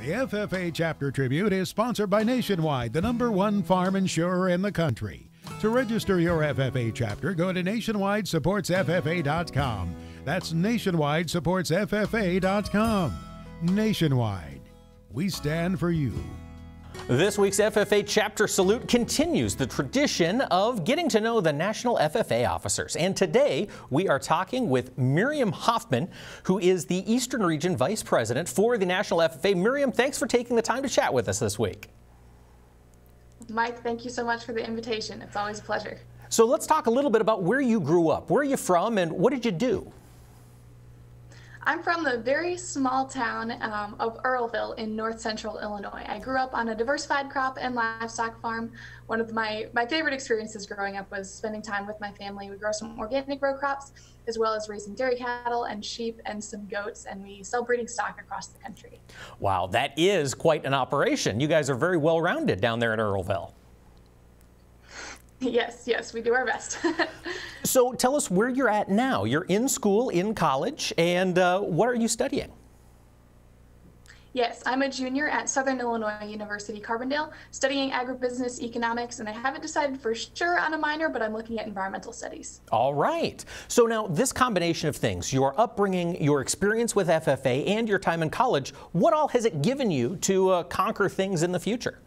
The FFA Chapter Tribute is sponsored by Nationwide, the number one farm insurer in the country. To register your FFA chapter, go to nationwidesupportsffa.com. That's nationwidesupportsffa.com. Nationwide, we stand for you. This week's FFA Chapter Salute continues the tradition of getting to know the National FFA officers. And today we are talking with Miriam Hoffman, who is the Eastern Region Vice President for the National FFA. Miriam, thanks for taking the time to chat with us this week. Mike, thank you so much for the invitation. It's always a pleasure. So let's talk a little bit about where you grew up. Where are you from and what did you do? I'm from the very small town um, of Earlville in north central Illinois. I grew up on a diversified crop and livestock farm. One of my, my favorite experiences growing up was spending time with my family. We grow some organic row crops, as well as raising dairy cattle and sheep and some goats, and we sell breeding stock across the country. Wow, that is quite an operation. You guys are very well rounded down there in Earlville. Yes, yes, we do our best. so tell us where you're at now. You're in school, in college, and uh, what are you studying? Yes, I'm a junior at Southern Illinois University Carbondale, studying agribusiness economics, and I haven't decided for sure on a minor, but I'm looking at environmental studies. All right. So now, this combination of things, your upbringing, your experience with FFA, and your time in college, what all has it given you to uh, conquer things in the future?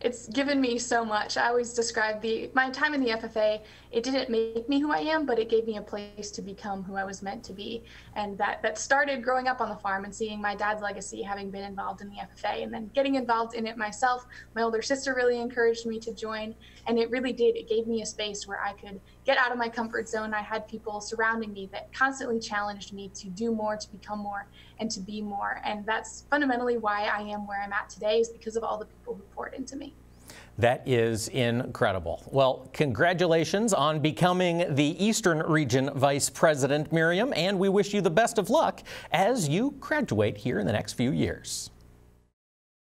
It's given me so much. I always describe the my time in the FFA. It didn't make me who I am, but it gave me a place to become who I was meant to be. And that that started growing up on the farm and seeing my dad's legacy, having been involved in the FFA, and then getting involved in it myself. My older sister really encouraged me to join, and it really did. It gave me a space where I could get out of my comfort zone. I had people surrounding me that constantly challenged me to do more, to become more, and to be more. And that's fundamentally why I am where I'm at today, is because of all the people who poured into me. That is incredible. Well, congratulations on becoming the Eastern Region Vice President, Miriam, and we wish you the best of luck as you graduate here in the next few years.